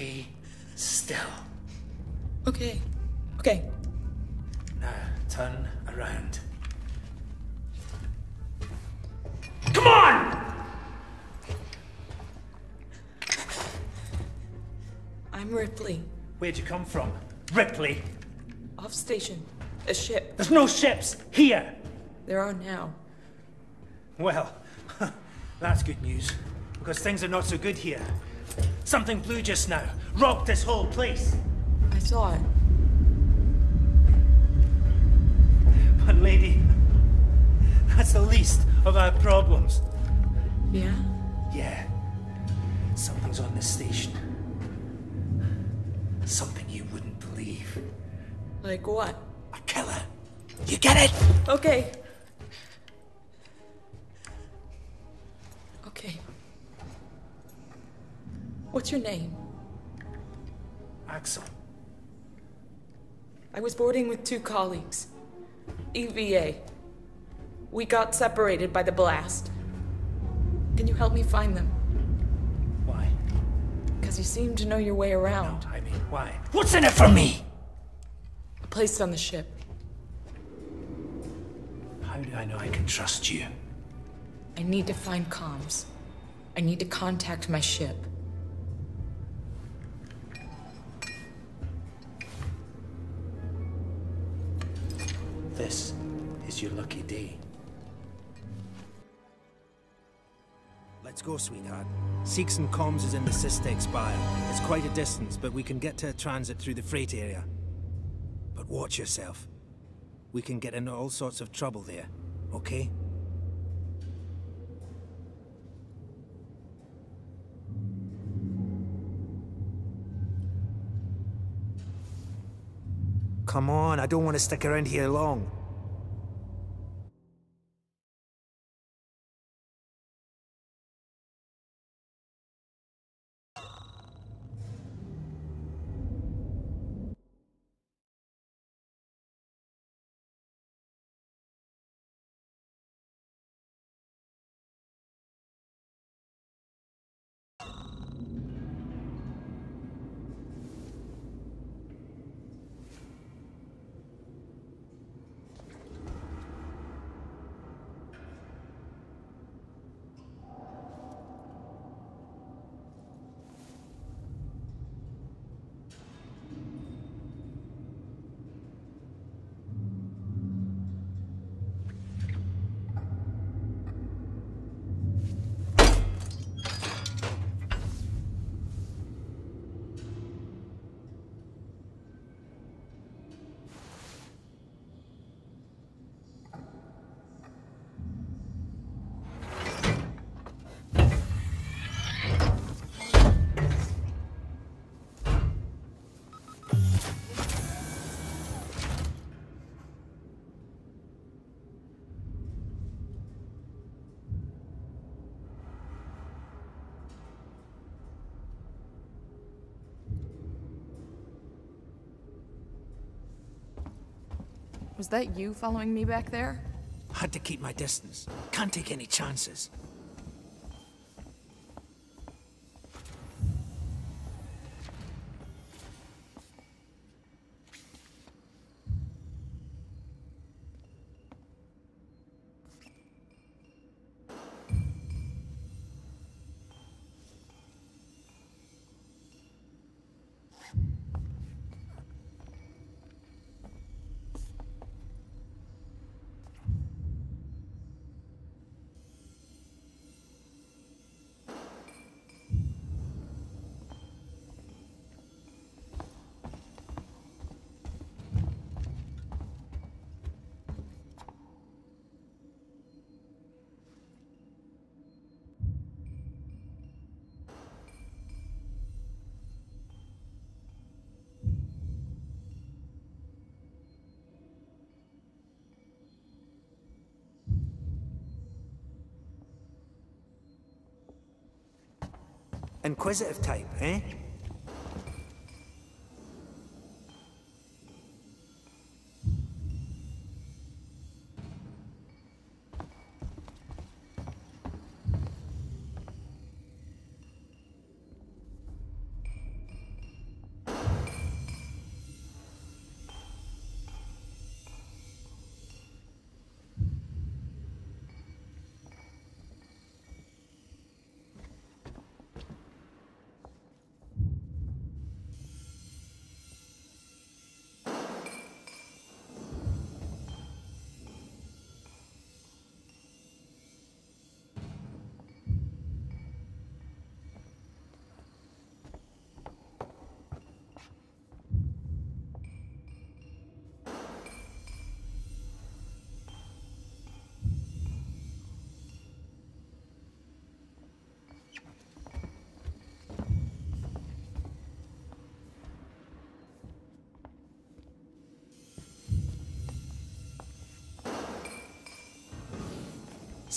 Stay still. Okay. Okay. Now, turn around. Come on! I'm Ripley. Where'd you come from? Ripley. Off station. A ship. There's no ships here. There are now. Well, that's good news. Because things are not so good here. Something blew just now. Rocked this whole place. I saw it. But, lady, that's the least of our problems. Yeah? Yeah. Something's on this station. Something you wouldn't believe. Like what? A killer. You get it? Okay. What's your name? Axel. I was boarding with two colleagues. EVA. We got separated by the blast. Can you help me find them? Why? Because you seem to know your way around. I mean, why? What's in it for me? A place on the ship. How do I know I can trust you? I need to find comms. I need to contact my ship. Your lucky day. Let's go, sweetheart. Seegson Comms is in the SysTech Spire. It's quite a distance, but we can get to a transit through the freight area. But watch yourself. We can get into all sorts of trouble there, okay? Come on, I don't want to stick around here long. Was that you following me back there? Had to keep my distance. Can't take any chances. Inquisitive type, eh?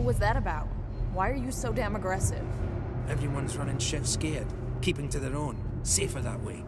Hell was that about? Why are you so damn aggressive? Everyone's running shit scared, keeping to their own. Safer that way.